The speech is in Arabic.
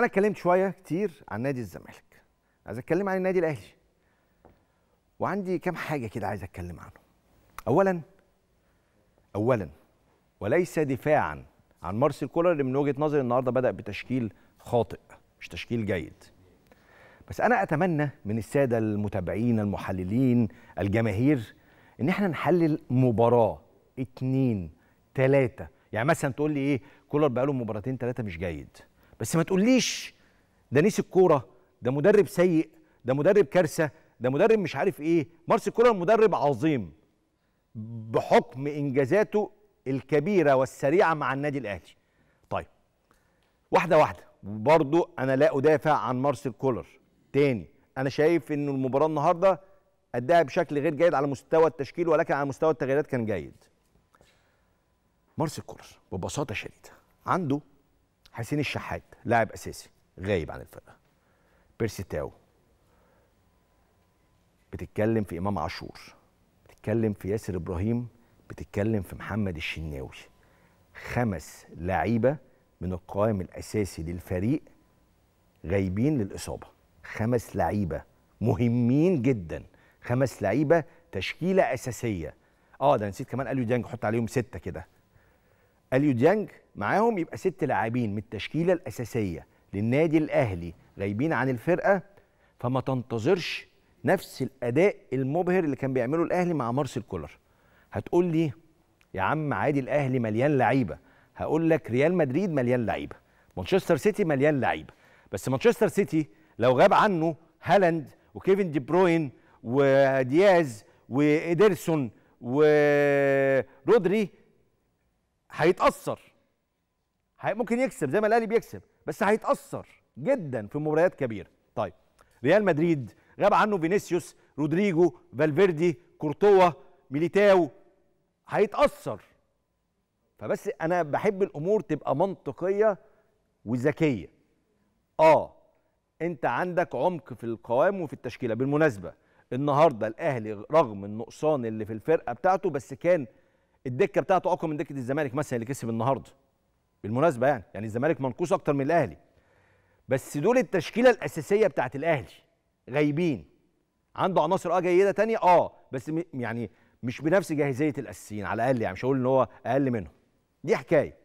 أنا اتكلمت شوية كتير عن نادي الزمالك. عايز أتكلم عن النادي الأهلي. وعندي كام حاجة كده عايز أتكلم عنهم. اولا اولا وليس دفاعا عن مارسيل كولر اللي من وجهة نظري النهارده بدأ بتشكيل خاطئ مش تشكيل جيد. بس أنا أتمنى من السادة المتابعين المحللين الجماهير إن إحنا نحلل مباراة اتنين تلاتة. يعني مثلا تقول لي إيه كولر بقاله مباراتين تلاتة مش جيد. بس ما تقوليش ده نسي الكورة ده مدرب سيء ده مدرب كارثة ده مدرب مش عارف إيه. مارسيل كولر مدرب عظيم بحكم إنجازاته الكبيرة والسريعة مع النادي الأهلي. طيب واحدة واحدة. برضو أنا لا أدافع عن مارسيل كولر تاني أنا شايف ان المباراة النهارده أداها بشكل غير جيد على مستوى التشكيل ولكن على مستوى التغييرات كان جيد. مارسيل كولر ببساطة شديدة. عنده حسين الشحات لاعب أساسي غايب عن الفرقة. بيرسي تاو. بتتكلم في إمام عاشور. بتتكلم في ياسر إبراهيم. بتتكلم في محمد الشناوي. خمس لعيبة من القوام الأساسي للفريق غايبين للإصابة. خمس لعيبة مهمين جدا. خمس لعيبة تشكيلة أساسية. آه ده نسيت كمان أليو ديانج حط عليهم ستة كده. أليو ديانج معاهم يبقى ست لاعبين من التشكيلة الأساسية للنادي الأهلي غايبين عن الفرقة فما تنتظرش نفس الأداء المبهر اللي كان بيعمله الأهلي مع مارسيل كولر. هتقول لي يا عم عادي الأهلي مليان لعيبة هقول لك ريال مدريد مليان لعيبة مانشستر سيتي مليان لعيبة بس مانشستر سيتي لو غاب عنه هالاند وكيفن دي بروين ودياز وإيدرسون ورودري هيتأثر. هي ممكن يكسب زي ما الأهلي بيكسب بس هيتأثر جدا في مباريات كبيرة. طيب ريال مدريد غاب عنه فينيسيوس رودريجو فالفيردي كورتوا ميليتاو هيتأثر. فبس أنا بحب الأمور تبقى منطقية وذكية. آه أنت عندك عمق في القوام وفي التشكيلة. بالمناسبة النهارده الأهلي رغم النقصان اللي في الفرقة بتاعته بس كان الدكة بتاعته أقوى من دكة الزمالك مثلا اللي كسب النهارده. بالمناسبة يعني يعني الزمالك منقوص أكتر من الأهلي. بس دول التشكيلة الأساسية بتاعت الأهلي. غايبين. عنده عناصر آه جيدة تانية؟ آه. بس يعني مش بنفس جاهزية الأساسيين على الأقل يعني مش هقول إن هو أقل منهم. دي حكاية.